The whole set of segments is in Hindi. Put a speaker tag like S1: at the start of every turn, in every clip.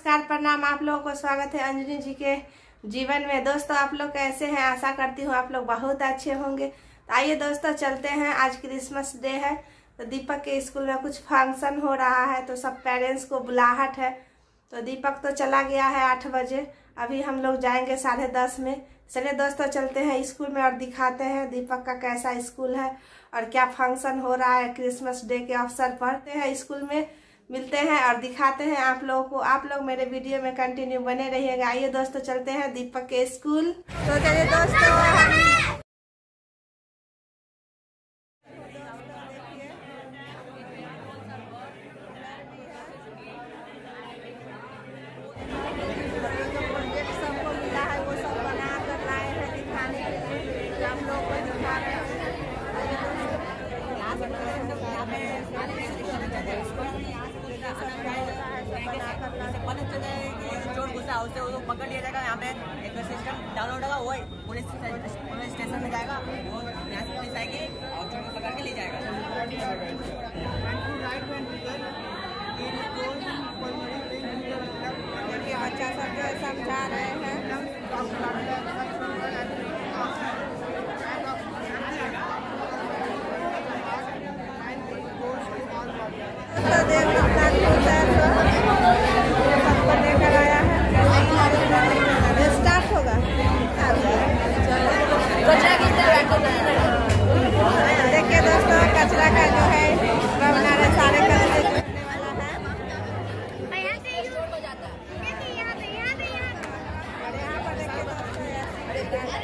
S1: नमस्कार, प्रणाम। आप लोगों को स्वागत है अंजलि जी के जीवन में। दोस्तों, आप लोग कैसे हैं? आशा करती हूँ आप लोग बहुत अच्छे होंगे। तो आइए दोस्तों, चलते हैं। आज क्रिसमस डे है तो दीपक के स्कूल में कुछ फ़ंक्शन हो रहा है तो सब पेरेंट्स को बुलाहट है। तो दीपक तो चला गया है आठ बजे। अभी हम लोग जाएँगे साढ़े दस में। चलिए दोस्तों, चलते हैं स्कूल में और दिखाते हैं दीपक का कैसा स्कूल है और क्या फ़ंक्शन हो रहा है क्रिसमस डे के अवसर पर। हैं स्कूल में। मिलते हैं और दिखाते हैं आप लोगों को। आप लोग मेरे वीडियो में कंटिन्यू बने रहिएगा। आइए दोस्तों, चलते हैं दीपक के स्कूल तो चलिए दोस्तों, हम
S2: घुसा उसे वो पकड़ लिया जाएगा यहाँ पे एक सिस्टम डाउनलोड होगा वही पुलिस पुलिस स्टेशन में जाएगा वो यहाँ से पुलिस आएगी और चोर को पकड़ के ले जाएगा।
S1: बच्चा सब जो है समझा रहे हैं।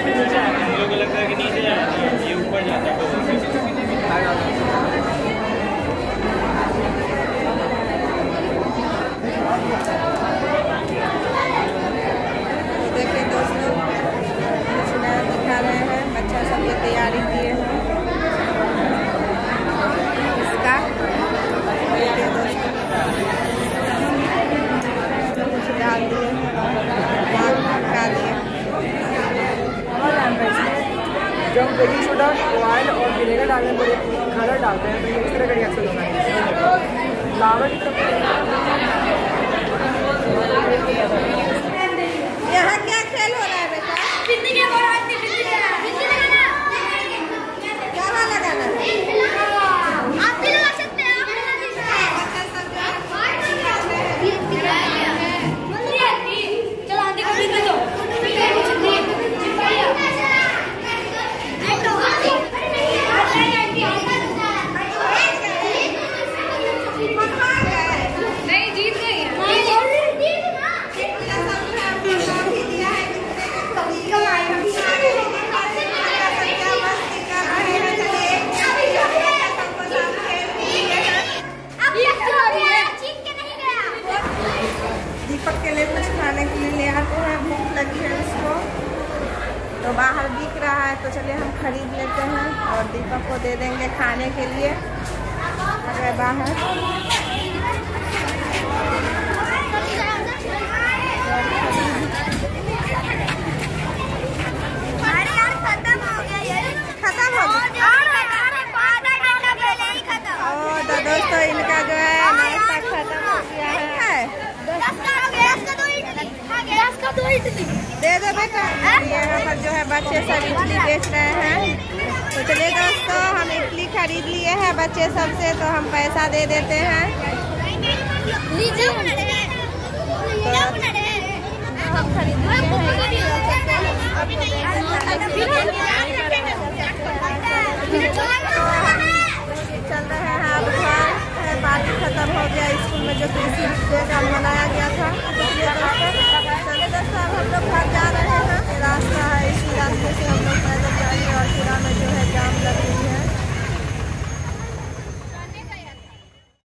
S1: हम लोग को
S3: लगता है कि नीचे जाना है ये ऊपर जाता है
S1: देखिए दोस्तों कुछ नया दिखा रहे हैं बच्चा सब ये तैयारी किए हैं इसका देखिए दोस्तों कुछ डाल दिए हैं आग भड़का दिए
S4: जब बेकिंग सोडा ऑयल और विनेगर डालने पर कलर डालते हैं तो ये इस तरह का रिएक्शन होता है। लावा की तरफ़
S1: यहाँ क्या खेल हो रहा है बेटा? दीपक के लिए कुछ खाने के लिए ले आते हैं
S5: भूख लगी है उसको।
S1: तो बाहर बिक रहा है तो चलिए हम खरीद लेते हैं और दीपक को दे देंगे खाने के लिए। अगर बाहर।
S5: खत्म हो गया
S1: खत्म हो गया।
S5: दे दो
S1: बेटा। यहाँ पर जो है बच्चे सब इडली बेच रहे हैं। तो चलिए दोस्तों हम इडली खरीद लिए हैं बच्चे सबसे तो हम पैसा दे देते हैं।
S5: रहे
S1: हम खरीद चल रहे हैं अब घर है, पार्टी खत्म हो गया स्कूल में जो क्रिसमस डे का मनाया गया था।